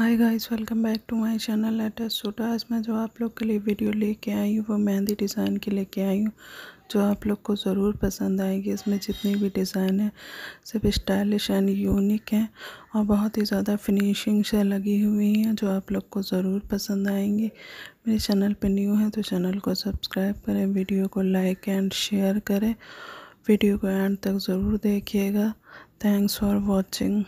Hi guys welcome back to my channel latest suit आज मैं जो आप लोग के लिए वीडियो लेके आई हूँ, वो मेहंदी डिज़ाइन की लेके आई हूँ, जो आप लोग को ज़रूर पसंद आएगी। इसमें जितनी भी डिज़ाइन है, सिर्फ़ स्टाइलिश एंड यूनिक हैं और बहुत ही ज़्यादा फिनिशिंग से लगी हुई हैं, जो आप लोग को ज़रूर पसंद आएँगी। मेरे चैनल पर न्यू है तो चैनल को सब्सक्राइब करें वीडियो को लाइक एंड शेयर करें। वीडियो को एंड तक ज़रूर देखिएगा। Thanks for watching